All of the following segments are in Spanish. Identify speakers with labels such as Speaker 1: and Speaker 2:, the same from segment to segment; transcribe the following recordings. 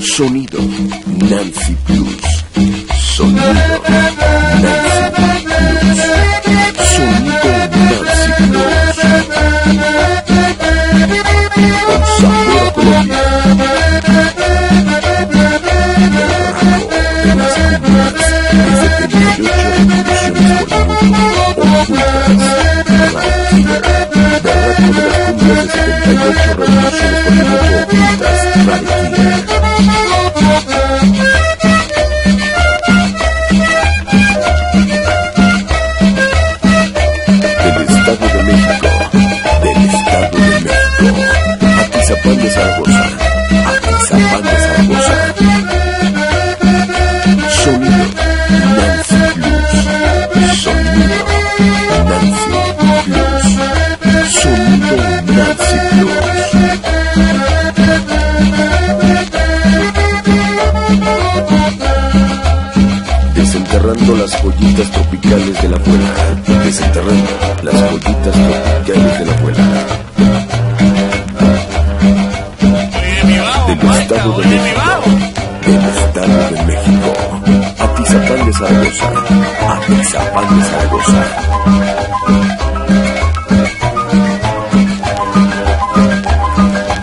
Speaker 1: Sonido Nancy Plus. Sonido Atizapán de Zaragoza, Atizapán de Zaragoza. Sonido Nancy Plus, sonido Nancy Plus, sonido Nancy Plus. Desenterrando las joyitas tropicales de la abuela. Desenterrando las joyitas tropicales de la abuela. Estado de México. Del Estado de México. Atizapán de Zaragoza. Atizapán de Zaragoza.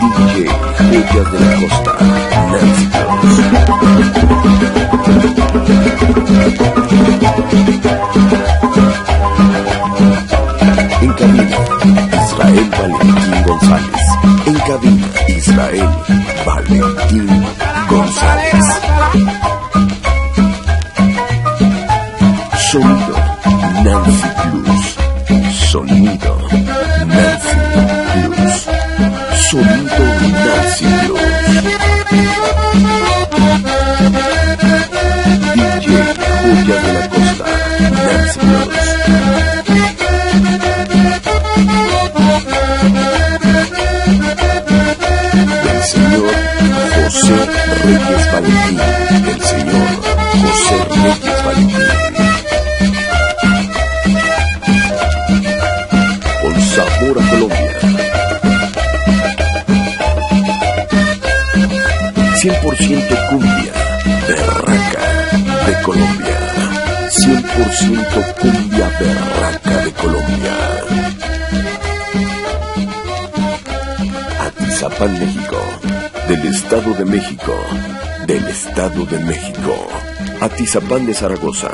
Speaker 1: DJ Joyas de la Costa. Nancy En cabina, Israel Valentín González. Sonido Nancy Plus. Sonido Nancy Plus. Sonido Nancy Plus. 100% cumbia, berraca de Colombia. 100% cumbia berraca de Colombia. Atizapán, México. Del Estado de México. Del Estado de México. Atizapán de Zaragoza.